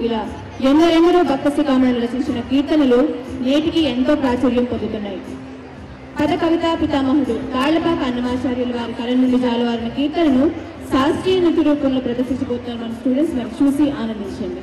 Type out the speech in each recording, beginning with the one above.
ఇలా ఎందరెందరో భక్త శిఖామణులు రచించిన కీర్తనలు నేటికి ఎంతో ప్రాచుర్యం పొందుతున్నాయి. పద కవితా పితామహుడు కాళ్ళపాక అన్నమాచార్యులు వారి కళ నుండి జాలవారిన కీర్తనను శాస్త్రీయ నృత్య రూపంలో ప్రదర్శించబోతున్న మన స్టూడెంట్స్ మరి చూసి ఆనందించండి.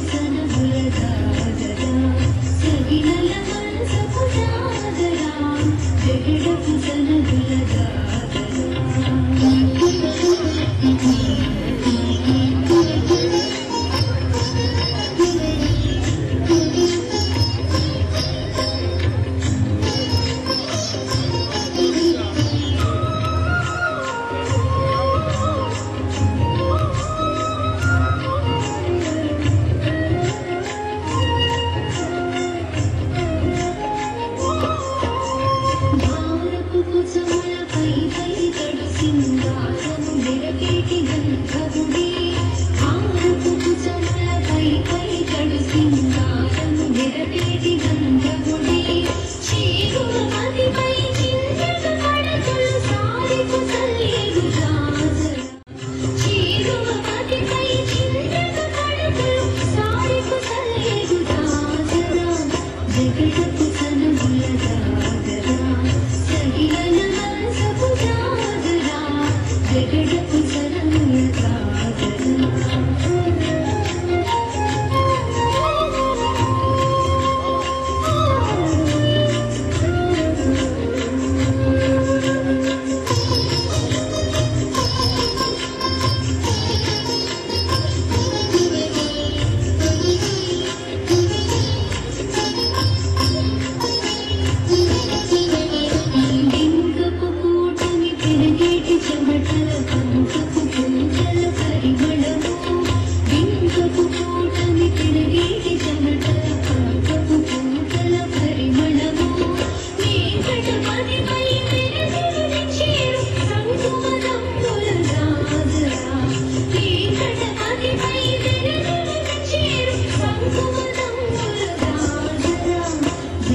就跟着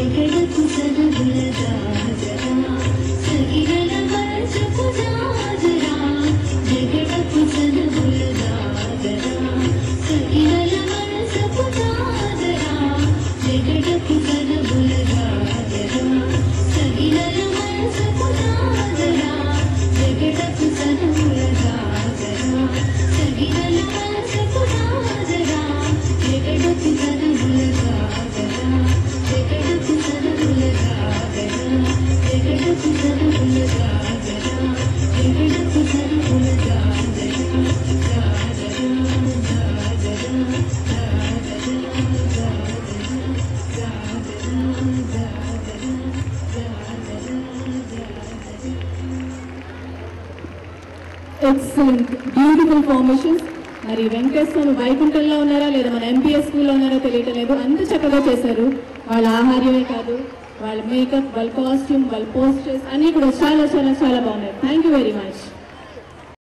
I'm gonna go to the hospital. Excellent beautiful formations మరి వెంకటేశ్వర వైకుంఠంలో ఉన్నారా లేదా మన ఎంపీఎస్ స్కూల్లో ఉన్నారా తెలియటం లేదు. అంత చక్కగా చేశారు. వాళ్ళ ఆహార్యమే కాదు. వాళ్ళ మేకప్ వాళ్ళ కాస్ట్యూమ్ వాళ్ళ పోస్టర్స్ అన్నీ కూడా చాలా చాలా చాలా బాగున్నాయి. Thank you very much